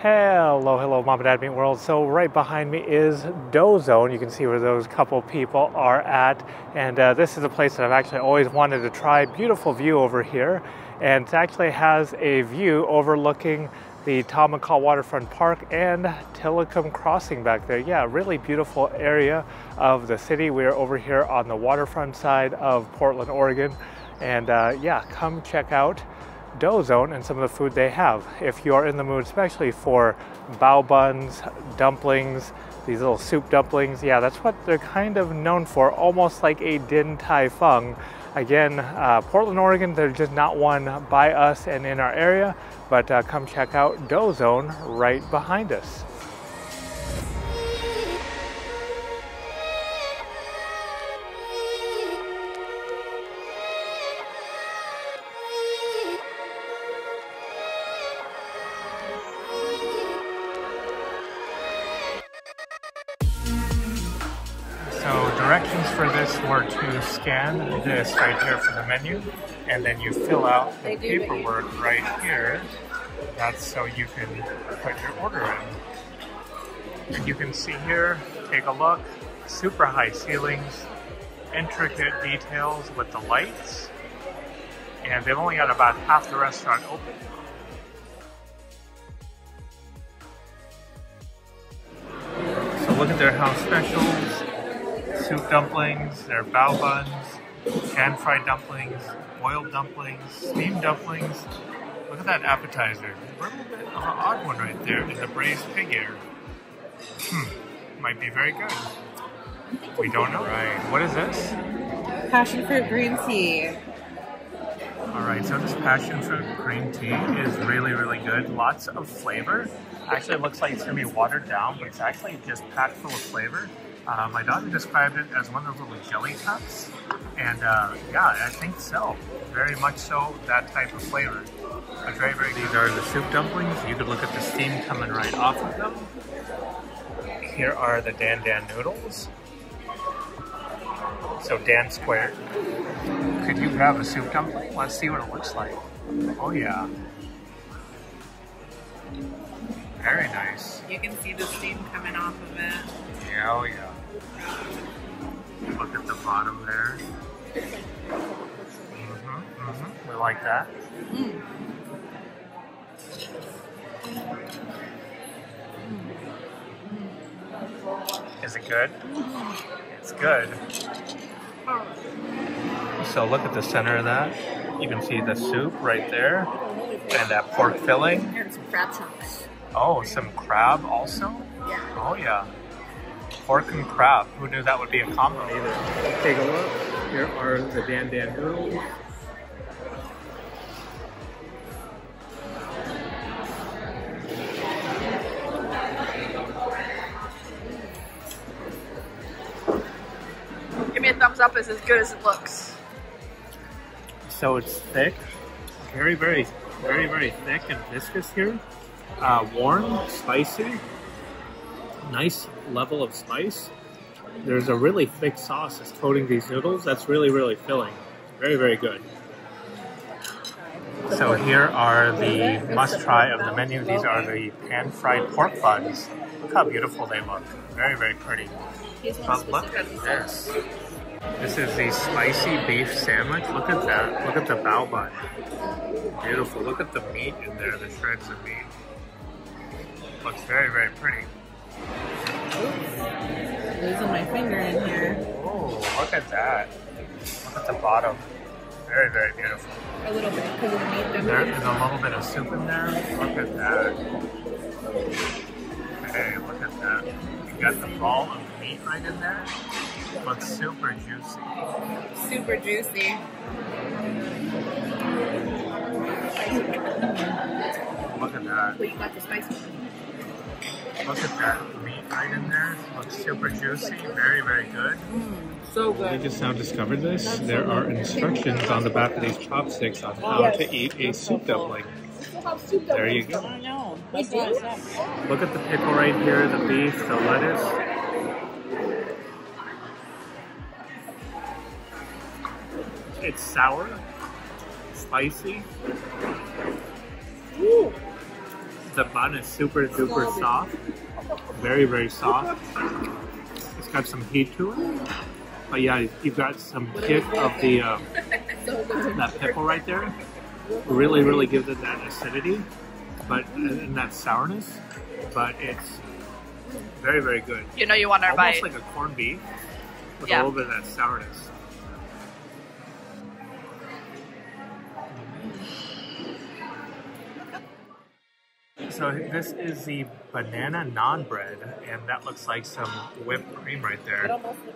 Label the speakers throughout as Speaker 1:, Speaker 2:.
Speaker 1: Hello, hello, Mom and Dad Meet World. So right behind me is Dough Zone. You can see where those couple people are at. And uh, this is a place that I've actually always wanted to try. Beautiful view over here. And it actually has a view overlooking the Tom McCall Waterfront Park and Tilikum Crossing back there. Yeah, really beautiful area of the city. We are over here on the waterfront side of Portland, Oregon. And uh, yeah, come check out Dough Zone and some of the food they have. If you are in the mood, especially for bao buns, dumplings, these little soup dumplings, yeah, that's what they're kind of known for, almost like a Din Tai Fung. Again, uh, Portland, Oregon, they're just not one by us and in our area, but uh, come check out Dough Zone right behind us. Directions for this were to scan this right here for the menu, and then you fill out the paperwork right here. That's so you can put your order in. And you can see here, take a look, super high ceilings, intricate details with the lights, and they've only got about half the restaurant open. So look at their house specials, soup dumplings, their bao buns, pan fried dumplings, boiled dumplings, steamed dumplings. Look at that appetizer. A little bit of an odd one right there in the braised pig ear. Hmm, might be very good. We don't know. Right. What is this?
Speaker 2: Passion fruit green tea.
Speaker 1: All right, so this passion fruit green tea is really, really good. Lots of flavor. Actually, it looks like it's gonna be watered down, but it's actually just packed full of flavor. Uh, my daughter described it as one of those little jelly cups, and uh, yeah, I think so. Very much so, that type of flavor. But very, very These are the soup dumplings. You could look at the steam coming right off of them. Here are the Dan Dan noodles. So Dan Square. Could you grab a soup dumpling? Let's see what it looks like. Oh yeah. Very nice.
Speaker 2: You can see the steam coming off of it.
Speaker 1: Yeah, oh yeah. Look at the bottom there. Mm-hmm, mm-hmm. We like that.
Speaker 2: Mm.
Speaker 1: Is it good? It's good. So look at the center of that. You can see the soup right there. And that pork filling.
Speaker 2: And some crab chunks.
Speaker 1: Oh, some crab also?
Speaker 2: Yeah.
Speaker 1: Oh yeah. Pork and crab. Who knew that would be a combo either? Take a look. Here are the Dan Dan noodles.
Speaker 3: Give me a thumbs up. It's as good as it looks.
Speaker 1: So it's thick, very, very, very, very thick and viscous here. Uh, warm, spicy, nice level of spice. There's a really thick sauce that's coating these noodles. That's really, really filling. Very, very good. So here are the must-try of the menu. These are the pan-fried pork buns. Look how beautiful they look. Very, very pretty. But look at this. This is the spicy beef sandwich. Look at that. Look at the bao bun. Beautiful. Look at the meat in there, the shreds of meat. Looks very, very pretty.
Speaker 2: Losing my finger in here.
Speaker 1: Oh, look at that. Look at the bottom. Very, very beautiful.
Speaker 2: A little bit because of the meat.
Speaker 1: There is a little bit of soup in there. Look at that. Hey, look at that. You got the ball of meat right in there. Looks super juicy.
Speaker 2: Super juicy.
Speaker 1: Look at that.
Speaker 2: But you got the spicy one.
Speaker 1: Look at that meat right in there. Looks super juicy. Very, very good.
Speaker 2: Mm, so
Speaker 1: We
Speaker 2: good.
Speaker 1: just now discovered this. There are instructions on the back of these chopsticks on how to eat a soup dumpling. There you go.
Speaker 2: I know. That's what I.
Speaker 1: Look at the pickle right here, the beef, the lettuce. It's sour, spicy, The bun is super duper soft. Very, very soft. It's got some heat to it. But yeah, you've got some kick of the uh, that pickle right there. Really, really gives it that acidity, but and that sourness. But it's very, very good.
Speaker 3: You know you want to
Speaker 1: Almost
Speaker 3: bite.
Speaker 1: like a corned beef with
Speaker 3: Yeah.
Speaker 1: a little bit of that sourness. So this is the banana naan bread, and that looks like some whipped cream right there.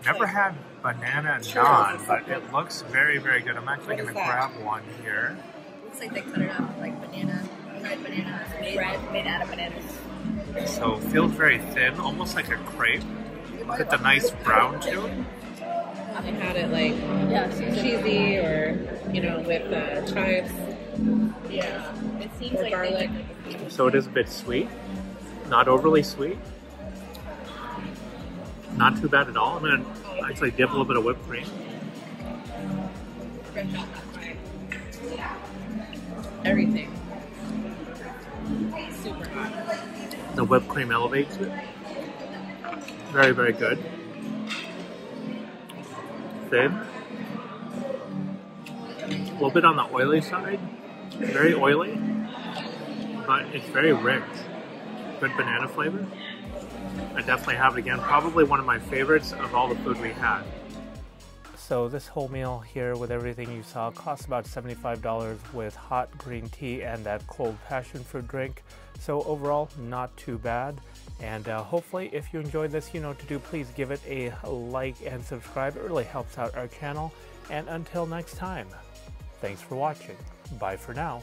Speaker 1: Never had banana naan, but it looks very, very good. I'm actually going to grab one here.
Speaker 2: Looks like they cut it up like banana, red banana, bread made out of bananas.
Speaker 1: So feels very thin, almost like a crepe, with a nice brown to it.
Speaker 2: I've had it like yeah, cheesy or you know with uh, chives. Yeah, it seems or like garlic.
Speaker 1: So it is a bit sweet, not overly sweet. Not too bad at all. I'm gonna oh. actually dip a little bit of whipped cream.
Speaker 2: Everything. Super hot.
Speaker 1: The whipped cream elevates it. Very, very good. Thin. A little bit on the oily side. Very oily. But it's very rich. Good banana flavor. I definitely have it again. Probably one of my favorites of all the food we had. So this whole meal here with everything you saw cost about $75 with hot green tea and that cold passion fruit drink. So overall, not too bad. And uh, hopefully if you enjoyed this, you know what to do. Please give it a like and subscribe. It really helps out our channel. And until next time, thanks for watching. Bye for now.